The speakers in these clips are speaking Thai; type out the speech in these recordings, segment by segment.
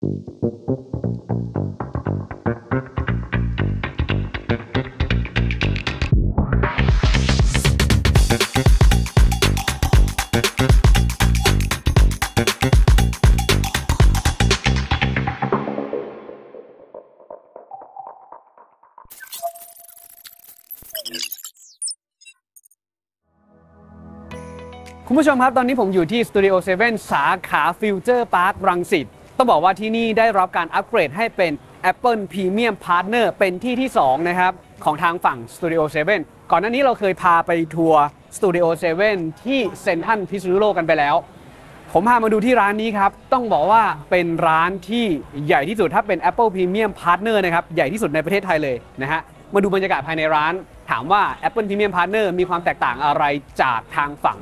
คุณผู้ชมครับ ตอนนี้ผมอยู่ที่ Studio 7สาขา Future Park รังสิต ต้องบอกว่าที่นี่ได้รับการอัปเกรดให้เป็น Apple Premium Partner เป็นที่ที่ 2 นะครับ ของทางฝั่ง Studio 7 ก่อนหน้านี้เราเคยพาไปทัวร์ Studio 7 ที่เซนทันพิษณุโลกกันไปแล้ว ผมพามาดูที่ร้านนี้ครับ ต้องบอกว่าเป็นร้านที่ใหญ่ที่สุดถ้าเป็น Apple Premium Partner นะครับ ใหญ่ที่สุดในประเทศไทยเลยนะฮะมาดูบรรยากาศภายในร้าน ถามว่า Apple Premium Partner มีความแตกต่างอะไรจากทางฝั่ง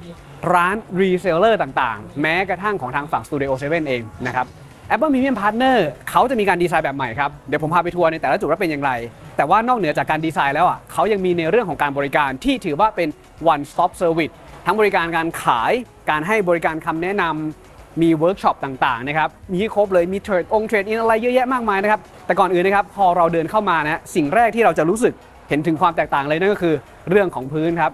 ร้าน reseller ต่างๆ แม้กระทั่งของทางฝั่ง Studio 7 เองนะครับ Apple Premium Partner เขาจะมีการดีไซน์แบบใหม่ครับ เดี๋ยวผมพาไปทัวร์ในแต่ละจุดว่าเป็นอย่างไร แต่ว่านอกเหนือจากการดีไซน์แล้วอะเขายังมีในเรื่องของการบริการที่ถือว่าเป็น one stop service ทั้งบริการการขาย การให้บริการคำแนะนำมีเวิร์กช็อปต่างๆนะครับ มีครบเลย มี trade อง trade in อะไรเยอะแยะมากมายนะครับ แต่ก่อนอื่นนะครับ พอเราเดินเข้ามานะสิ่งแรกที่เราจะรู้สึกเห็นถึงความแตกต่างเลยนั่นก็คือเรื่องของพื้นครับ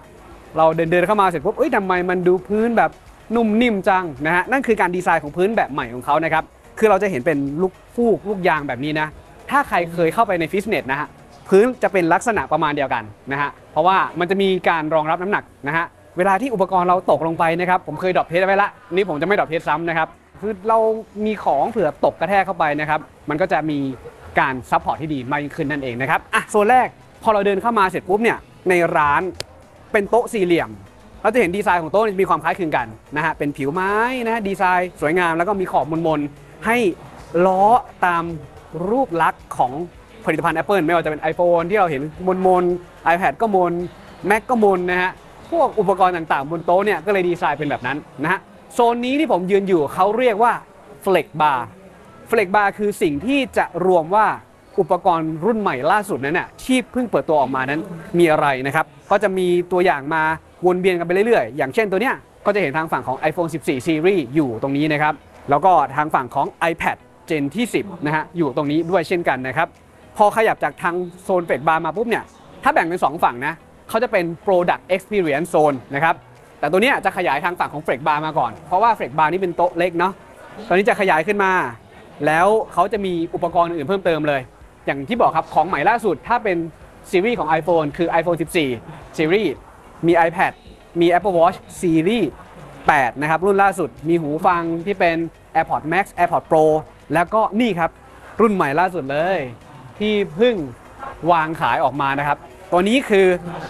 เราเดินเดินเข้ามาเสร็จปุ๊บเอ้ยทำไมมันดูพื้นแบบนุ่มนิ่มจังนะฮะ นั่นคือการดีไซน์ของพื้นแบบใหม่ของเขานะครับ คือเราจะเห็นเป็นลูกฟูกลูกยางแบบนี้นะ ถ้าใครเคยเข้าไปในฟิตเนสนะฮะพื้นจะเป็นลักษณะประมาณเดียวกันนะฮะเพราะว่ามันจะมีการรองรับน้ำหนักนะฮะเวลาที่อุปกรณ์เราตกลงไปนะครับผมเคย drop test ไว้ละนี่ผมจะไม่ drop test ซ้ำนะครับคือเรามีของเผื่อตกกระแทกเข้าไปนะครับมันก็จะมีการ support ที่ดีมากยิ่งขึ้นนั่นเองนะครับอะโซนแรกพอเราเดินเข้ามาเสร็จปุ๊บเนี่ยในร้านเป็นโต๊ะสี่เหลี่ยม เราจะเห็นดีไซน์ของโต๊ะมีความคล้ายคลึงกันนะฮะเป็นผิวไม้นะฮะดีไซน์สวยงามแล้วก็มีขอบมนๆ ให้ล้อตามรูปลักษณ์ของผลิตภัณฑ์ Apple ไม่ว่าจะเป็น iPhone ที่เราเห็นมนๆ iPad ก็มน Mac ก็มนนะฮะ พวกอุปกรณ์ต่างๆ บนโต๊ะเนี่ยก็เลยดีไซน์เป็นแบบนั้นนะฮะ โซนนี้ที่ผมยืนอยู่เขาเรียกว่า Flex Bar Flex Bar คือสิ่งที่จะรวมว่าอุปกรณ์รุ่นใหม่ล่าสุดนั้นน่ะที่เพิ่งเปิดตัวออกมานั้นมีอะไรนะครับ ก็จะมีตัวอย่างมาวนเวียนกันไปเรื่อยๆ อย่างเช่นตัวเนี้ยก็จะเห็นทางฝั่งของ iPhone 14 Series อยู่ตรงนี้นะครับ แล้วก็ทางฝั่งของ iPad Gen ที่ 10 นะฮะ อยู่ตรงนี้ด้วยเช่นกันนะครับ พอขยับจากทางโซน Flex Bar มาปุ๊บเนี่ย ถ้าแบ่งเป็น 2 ฝั่งนะเขาจะเป็น Product Experience Zone นะครับ แต่ตัวนี้จะขยายทางฝั่งของ Flex Bar มาก่อน เพราะว่า Flex Bar นี่เป็นโต๊ะเล็กเนาะ ตอนนี้จะขยายขึ้นมา แล้วเขาจะมีอุปกรณ์อื่นเพิ่มเติมเลย อย่างที่บอกครับของใหม่ล่าสุด ถ้าเป็นซีรีส์ของ iPhone คือ iPhone 14ซีรีส์มี iPad มี Apple Watch ซีรีส์ 8 นะครับ รุ่นล่าสุดมีหูฟังที่เป็น AirPods Max AirPods Pro แล้วก็นี่ครับ รุ่นใหม่ล่าสุดเลย ที่เพิ่งวางขายออกมานะครับ ตัวนี้คือ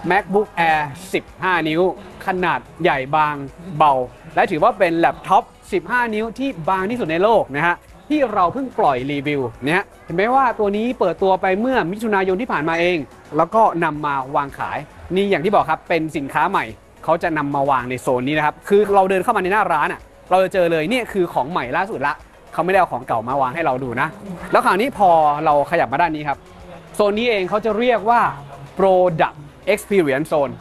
MacBook Air 15 นิ้ว ขนาดใหญ่บางเบา และถือว่าเป็นแล็ปท็อป 15 นิ้วที่บางที่สุดในโลกนะฮะที่เราเพิ่งปล่อยรีวิวเนี่ยเห็นไหมว่าตัวนี้เปิดตัวไปเมื่อมิถุนายนที่ผ่านมาเอง แล้วก็นำมาวางขาย นี่อย่างที่บอกครับเป็นสินค้าใหม่ เขาจะนำมาวางในโซนนี้นะครับ คือเราเดินเข้ามาในหน้าร้านอะ เราจะเจอเลยเนี่ยคือของใหม่ล่าสุดละเขาไม่ได้เอาของเก่ามาวางให้เราดูนะ แล้วคราวนี้พอเราขยับมาด้านนี้ครับ โซนนี้เองเขาจะเรียกว่า Product Experience Zone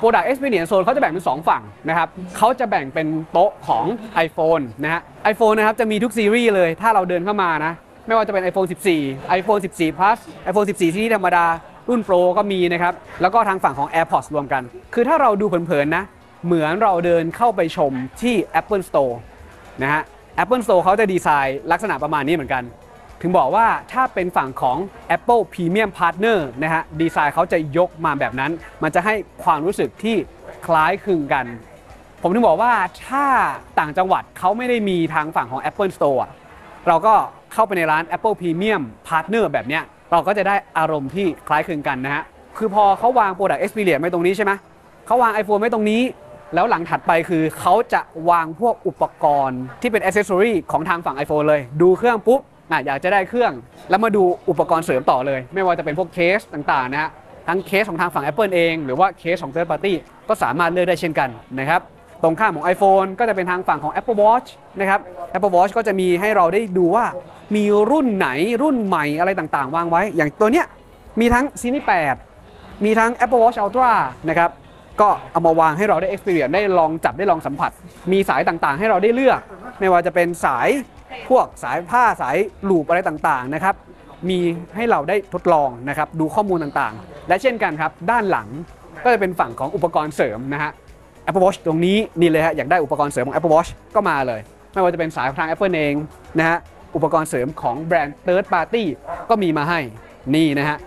Product Experience Zone เขาจะแบ่งเป็น 2 ฝั่งนะครับเขาจะแบ่งเป็นโต๊ะของ iPhone นะฮะ iPhone นะครับจะมีทุกซีรีส์เลย ถ้าเราเดินเข้ามานะ ไม่ว่าจะเป็น iPhone 14 iPhone 14 Plus iPhone 14 ซีรีส์ธรรมดา รุ่น Pro ก็มีนะครับ แล้วก็ทางฝั่งของ AirPods รวมกัน คือถ้าเราดูเผินๆนะ เหมือนเราเดินเข้าไปชมที่ Apple Store นะฮะ Apple Store เขาจะดีไซน์ลักษณะประมาณนี้เหมือนกัน ถึงบอกว่าถ้าเป็นฝั่งของ Apple Premium Partner นะฮะ ดีไซน์เขาจะยกมาแบบนั้น มันจะให้ความรู้สึกที่คล้ายคลึงกัน ผมถึงบอกว่าถ้าต่างจังหวัดเขาไม่ได้มีทางฝั่งของ Apple Store เราก็เข้าไปในร้าน Apple Premium Partner แบบเนี้ย เราก็จะได้อารมณ์ที่คล้ายคลึงกันนะฮะ คือพอเขาวาง Product Experience ไว้ตรงนี้ใช่ไหมเขาวาง iPhone ไว้ตรงนี้ แล้วหลังถัดไปคือเขาจะวางพวกอุปกรณ์ที่เป็นอ c เซสซอรีของทางฝั่ง iPhone เลย ดูเครื่องปุ๊บอะอยากจะได้เครื่อง แล้วมาดูอุปกรณ์เสริมต่อเลย ไม่ว่าจะเป็นพวกเคสต่างๆนะฮะทั้งเคสของทางฝั่ง Apple เอง หรือว่าเคสของ Third Party ก็สามารถเลือกได้เช่นกันนะครับ ตรงข้ามของ iPhone ก็จะเป็นทางฝั่งของ Apple Watch นะครับ Apple Watch ก็จะมีให้เราได้ดูว่ามีรุ่นไหนรุ่นใหม่อะไรต่างๆ วางไว้ อย่างตัวเนี้ยมีทั้ง Series 8 มีทั้ง Apple Watch Ultra นะครับก็เอามาวางให้เราได้ experience ได้ลองจับได้ลองสัมผัส มีสายต่างๆ ให้เราได้เลือก ไม่ว่าจะเป็นสายพวกสายผ้าสายลูปอะไรต่างๆนะครับมีให้เราได้ทดลองนะครับดูข้อมูลต่างๆ และเช่นกันครับด้านหลังก็จะเป็นฝั่งของอุปกรณ์เสริมนะฮะ Apple Watch ตรงนี้นี่เลยฮะอยากได้อุปกรณ์เสริมของ Apple Watch ก็มาเลย ไม่ว่าจะเป็นสายทาง Apple เองนะฮะอุปกรณ์เสริมของแบรนด์ Third Party ก็มีมาให้นี่นะฮะ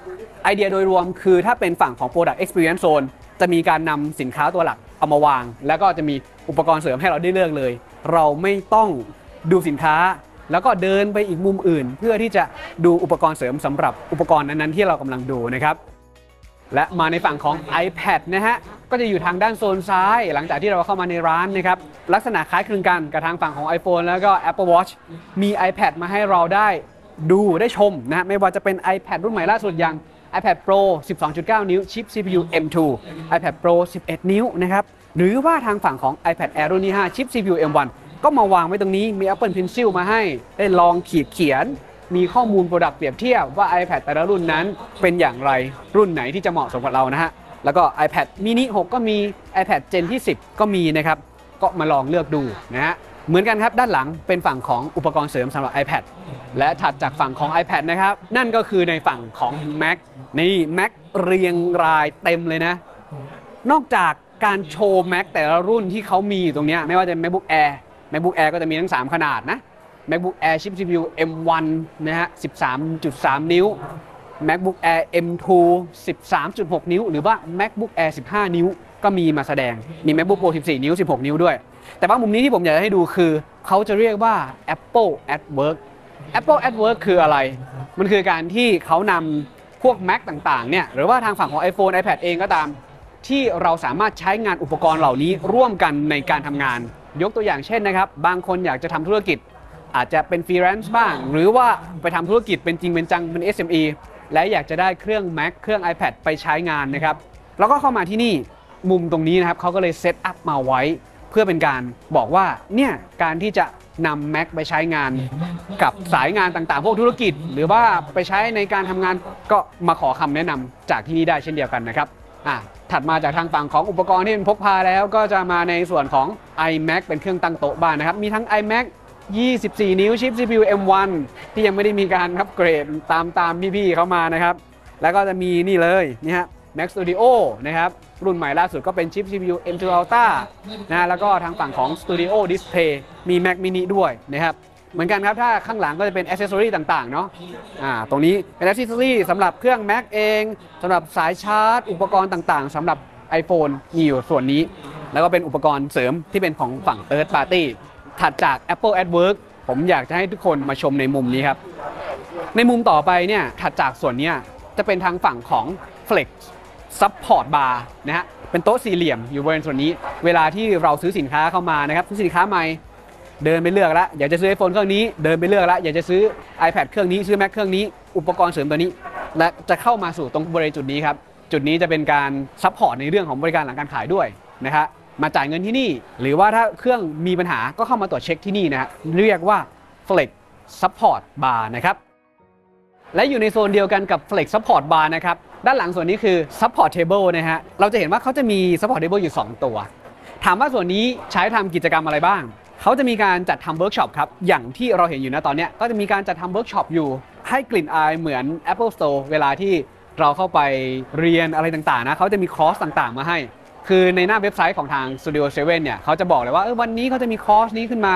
ไอเดียโดยรวมคือถ้าเป็นฝั่งของ Product Experience Zone จะมีการนำสินค้าตัวหลักเอามาวาง แล้วก็จะมีอุปกรณ์เสริมให้เราได้เลือกเลย เราไม่ต้องดูสินค้า แล้วก็เดินไปอีกมุมอื่น เพื่อที่จะดูอุปกรณ์เสริมสำหรับอุปกรณ์นั้นๆที่เรากำลังดูนะครับ และมาในฝั่งของ iPad นะฮะ ก็จะอยู่ทางด้านโซนซ้าย หลังจากที่เราเข้ามาในร้านนะครับ ลักษณะคล้ายคลึงกันกับทางฝั่งของ iPhone แล้วก็ Apple Watch มี iPad มาให้เราได้ดูได้ชมนะฮะไม่ว่าจะเป็น iPad รุ่นใหม่ล่าสุดอย่าง iPad Pro 12.9 นิ้ว ชิป CPU M2 iPad Pro 11 นิ้วนะครับ หรือว่าทางฝั่งของ iPad Air รุ่นที่5ชิป CPU M1 ก็มาวางไว้ตรงนี้ มี Apple Pencil มาให้ ได้ลองขีดเขียน มีข้อมูลโปรดักต์เปรียบเทียบว่า iPad แต่ละรุ่นนั้นเป็นอย่างไรรุ่นไหนที่จะเหมาะสมกับเรานะฮะแล้วก็ iPad mini 6 ก็มี iPad Gen ที่ 10 ก็มีนะครับ ก็มาลองเลือกดูนะฮะเหมือนกันครับด้านหลังเป็นฝั่งของอุปกรณ์เสริมสำหรับ iPad และถัดจากฝั่งของ iPad นะครับ นั่นก็คือในฝั่งของ Mac นี่ Mac เรียงรายเต็มเลยนะ นอกจากการโชว์ Mac แต่ละรุ่นที่เขามีอยู่ตรงนี้ไม่ว่าจะ MacBook Air MacBook Air ก็จะมีทั้ง 3 ขนาดนะ MacBook Air Chip CPU M1 นะฮะ 13.3 นิ้ว MacBook Air M2 13.6 นิ้ว หรือว่า MacBook Air 15 นิ้ว ก็มีมาแสดง มี MacBook Pro 14 นิ้ว 16 นิ้วด้วย แต่ว่ามุมนี้ที่ผมอยากจะให้ดูคือ เขาจะเรียกว่า Apple at Work Apple at Work คืออะไร มันคือการที่เขานำพวก Mac ต่างๆ เนี่ย หรือว่าทางฝั่งของ iPhone iPad เองก็ตาม ที่เราสามารถใช้งานอุปกรณ์เหล่านี้ร่วมกันในการทำงาน ยกตัวอย่างเช่นนะครับ บางคนอยากจะทำธุรกิจ อาจจะเป็นฟรีแลนซ์บ้าง หรือว่าไปทำธุรกิจเป็นจริงเป็นจังเป็น SME และอยากจะได้เครื่อง Mac เครื่อง iPad ไปใช้งานนะครับแล้วก็เข้ามาที่นี่มุมตรงนี้นะครับเขาก็เลยเซตอัพมาไว้ เพื่อเป็นการบอกว่าเนี่ยการที่จะนำ Mac ไปใช้งานกับสายงานต่างๆ พวกธุรกิจ หรือว่าไปใช้ในการทำงานก็มาขอคำแนะนำจากที่นี่ได้เช่นเดียวกันนะครับอะถัดมาจากทางฝั่งของอุปกรณ์ที่เป็นพกพาแล้วก็จะมาในส่วนของ iMac เป็นเครื่องตั้งโต๊ะบ้านนะครับ มีทั้ง iMac 24 นิ้วชิป CPU M1 ที่ยังไม่ได้มีการอัปเกรดตามตามพี่ๆเขามานะครับ แล้วก็จะมีนี่เลยนี่ฮะ Mac Studio นะครับ รุ่นใหม่ล่าสุดก็เป็นชิป CPU M2 Ultra นะแล้วก็ทางฝั่งของ Studio Display มี Mac mini ด้วยนะครับเหมือนกันครับ ถ้าข้างหลังก็จะเป็น accessory ต่างๆ เนาะอ่าตรงนี้เป็น accessory สำหรับเครื่อง Mac เองสำหรับสายชาร์จ อุปกรณ์ต่างๆสำหรับ iPhone มีอยู่ส่วนนี้ แล้วก็เป็นอุปกรณ์เสริมที่เป็นของฝั่ง third party ถัดจาก Apple at Work ผมอยากจะให้ทุกคนมาชมในมุมนี้ครับ ในมุมต่อไปเนี่ยถัดจากส่วนนี้จะเป็นทางฝั่งของ Flex Support Bar นะฮะเป็นโต๊ะสี่เหลี่ยมอยู่บริเวณส่วนนี้ เวลาที่เราซื้อสินค้าเข้ามานะครับซื้อสินค้าใหม่เดินไปเลือกแล้วอยากจะซื้อ iPhone เครื่องนี้เดินไปเลือกแล้วอยากจะซื้อ iPad เครื่องนี้ซื้อ Mac เครื่องนี้ อุปกรณ์เสริมตัวนี้ และจะเข้ามาสู่ตรงบริเวณจุดนี้ครับ จุดนี้จะเป็นการ support ในเรื่องของบริการหลังการขายด้วยนะฮะ มาจ่ายเงินที่นี่ หรือว่าถ้าเครื่องมีปัญหาก็เข้ามาตรวจเช็คที่นี่นะฮะเรียกว่า Flex Support Bar นะครับและอยู่ในโซนเดียวกันกับ Flex Support Bar นะครับด้านหลังส่วนนี้คือ Support Table นะฮะเราจะเห็นว่าเขาจะมี Support Table อยู่ 2 ตัว ถามว่าส่วนนี้ใช้ทำกิจกรรมอะไรบ้างเขาจะมีการจัดทำเวิร์กช็อปครับ อย่างที่เราเห็นอยู่นะตอนนี้ก็จะมีการจัดทำเวิร์กช็อปอยู่ ให้กลิ่นอายเหมือน Apple Store เวลาที่เราเข้าไปเรียนอะไรต่างๆนะเขาจะมีคอร์สต่างๆ มาให้ คือในหน้าเว็บไซต์ของทาง Studio 7เนี่ยเขาจะบอกเลยว่าวันนี้เขาจะมีคอร์สนี้ขึ้นมา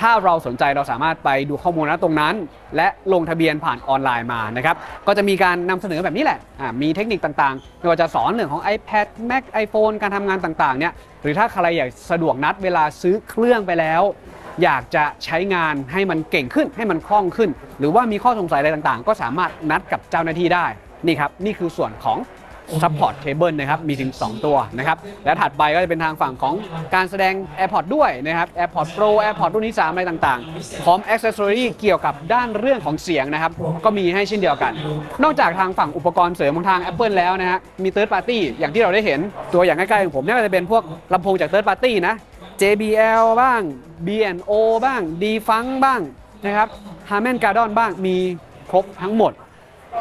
ถ้าเราสนใจเราสามารถไปดูข้อมูลนะตรงนั้น และลงทะเบียนผ่านออนไลน์มานะครับก็จะมีการนำเสนอแบบนี้แหละอ่ามีเทคนิคต่างๆไม่ว่าจะสอนเรื่องของ iPad Mac iPhone การทำงานต่างๆเนี่ยหรือถ้าใครอยากสะดวกนัดเวลาซื้อเครื่องไปแล้ว อยากจะใช้งานให้มันเก่งขึ้นให้มันคล่องขึ้น หรือว่ามีข้อสงสัยอะไรต่างๆ ก็สามารถนัดกับเจ้าหน้าที่ได้นี่ครับนี่คือส่วนของ Support Table นะครับมีถึง 2 ตัวนะครับและถัดไปก็จะเป็นทางฝั่งของการแสดง AirPod ด้วยนะครับ AirPod Pro AirPod รุ่นที่ 3 อะไรต่างๆ พร้อม Accessory เกี่ยวกับด้านเรื่องของเสียงนะครับก็มีให้เช่นเดียวกัน นอกจากทางฝั่งอุปกรณ์เสริมของทาง Apple แล้วนะฮะมี Third Party อย่างที่เราได้เห็นตัวอย่างใกล้ๆของผมเนี่ยก็จะเป็นพวกลำโพงจาก Third Party นะ JBL บ้าง B&O บ้าง d f u n บ้างนะครับ Harman Kardon บ้างมีครบทั้งหมด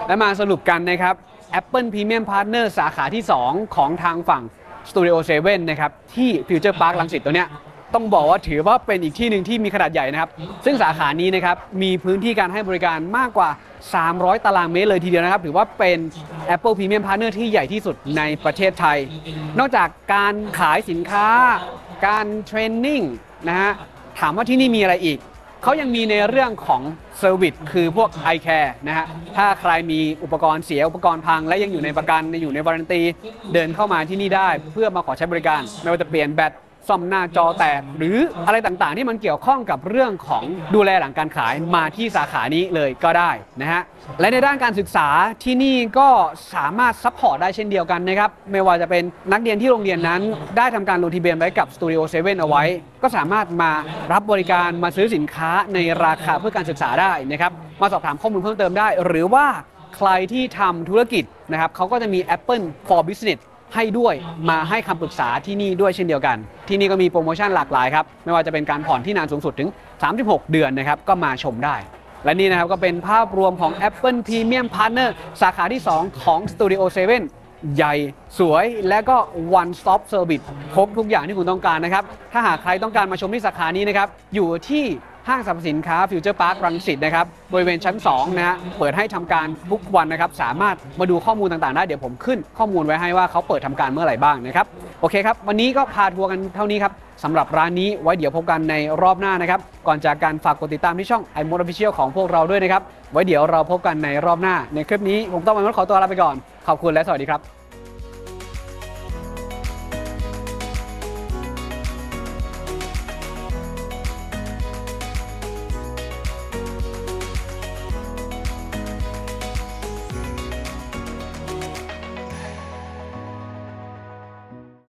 และมาสรุปกันนะครับ Apple Premium Partner สาขาที่ 2 ของทางฝั่ง Studio 7 นะครับ ที่ Future Park ลังสิตตัวเนี้ยต้องบอกว่าถือว่าเป็นอีกที่หนึ่งที่มีขนาดใหญ่นะครับ ซึ่งสาขานี้นะครับ มีพื้นที่การให้บริการมากกว่า 300 ตารางเมตรเลยทีเดียวนะครับ ถือว่าเป็น Apple Premium Partner ที่ใหญ่ที่สุดในประเทศไทย นอกจากการขายสินค้า การเทรนนิ่งนะฮะถามว่าที่นี่มีอะไรอีก เขายังมีในเรื่องของเซอร์วิสคือพวก i Care นะฮะถ้าใครมีอุปกรณ์เสียอุปกรณ์พัง และยังอยู่ในประกันอยู่ในวารันตี เดินเข้ามาที่นี่ได้ เพื่อมาขอใช้บริการ ไม่ว่าจะเปลี่ยนแบต ซ่อมหน้าจอแตก หรืออะไรต่างๆ ที่มันเกี่ยวข้องกับเรื่องของดูแลหลังการขายมาที่สาขานี้เลยก็ได้นะฮะและในด้านการศึกษาที่นี่ก็สามารถ support ได้เช่นเดียวกันนะครับไม่ว่าจะเป็นนักเรียนที่โรงเรียนนั้น ได้ทำการลงทะเบียนไว้กับ Studio 7เอาไว้ ก็สามารถมารับบริการมาซื้อสินค้าในราคาเพื่อการศึกษาได้นะครับมาสอบถามข้อมูลเพิ่มเติมได้ หรือว่าใครที่ทำธุรกิจนะครับเขาก็จะมี Apple for Business ให้ด้วยมาให้คำปรึกษาที่นี่ด้วยเช่นเดียวกัน ที่นี่ก็มีโปรโมชั่นหลากหลายครับ ไม่ว่าจะเป็นการผ่อนที่นานสูงสุดถึง 36 เดือนนะครับก็มาชมได้ และนี่นะครับก็เป็นภาพรวมของ Apple Premium Partner สาขาที่ 2 ของ Studio 7ใหญ่สวยและก็ one stop service ครบทุกอย่างที่คุณต้องการนะครับ ถ้าหากใครต้องการมาชมที่สาขานี้นะครับ อยู่ที่ ห้างสรรพสินค้าฟิวเจอร์พาร์ครังสิตนะครับบริเวณชั้น2นะฮะเปิดให้ทำการทุกวันนะครับสามารถมาดูข้อมูลต่างๆได้เดี๋ยวผมขึ้นข้อมูลไว้ให้ว่าเขาเปิดทำการเมื่อไหร่บ้างนะครับโอเคครับวันนี้ก็พาทัวร์กันเท่านี้ครับสำหรับร้านนี้ไว้เดี๋ยวพบกันในรอบหน้านะครับก่อนจากการฝากกดติดตามที่ช่อง i m o d Official ของพวกเราด้วยนะครับไว้เดี๋ยวเราพบกันในรอบหน้าในคลิปนี้ผมต้องมาขอตัวลาไปก่อนขอบคุณและสวัสดีครับ